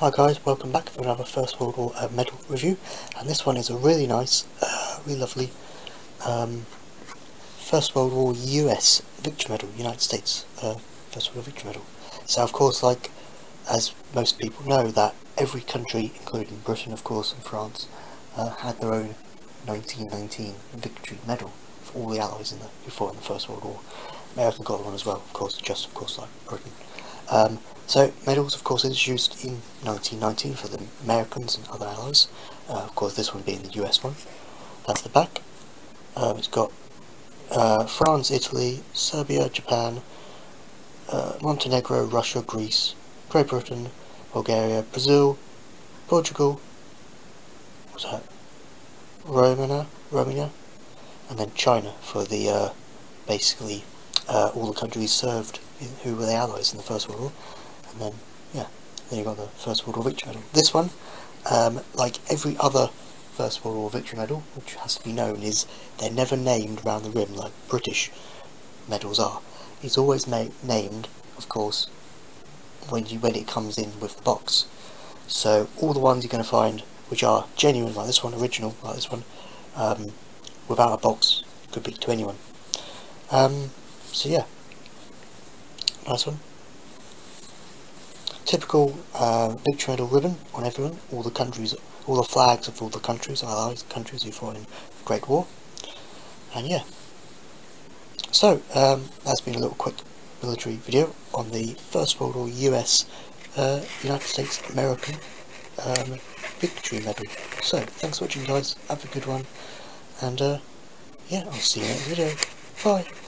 Hi guys, welcome back for another First World War uh, medal review and this one is a really nice, uh, really lovely um, First World War US Victory Medal, United States uh, First World War Victory Medal. So of course like as most people know that every country including Britain of course and France uh, had their own 1919 Victory Medal for all the allies in the, before in the First World War. America got one as well of course, just of course like Britain. Um, so medals of course introduced in 1919 for the Americans and other allies. Uh, of course this one being the US one. That's the back. Um, it's got uh, France, Italy, Serbia, Japan, uh, Montenegro, Russia, Greece, Great Britain, Bulgaria, Brazil, Portugal, what's that? Romania, Romania, and then China for the uh, basically uh, all the countries served who were the allies in the First World War and then yeah then you got the First World War Victory Medal. This one um, like every other First World War Victory Medal which has to be known is they're never named around the rim like British medals are. It's always named of course when you when it comes in with the box. So all the ones you're going to find which are genuine like this one, original like this one, um, without a box could be to anyone. Um, so yeah, nice one. Typical uh, victory medal ribbon on everyone, all the countries, all the flags of all the countries, allies, countries who fought in the Great War. And yeah. So, um, that's been a little quick military video on the First World War US, uh, United States American um, victory medal. So, thanks for watching guys, have a good one, and uh, yeah, I'll see you in the next video. Bye!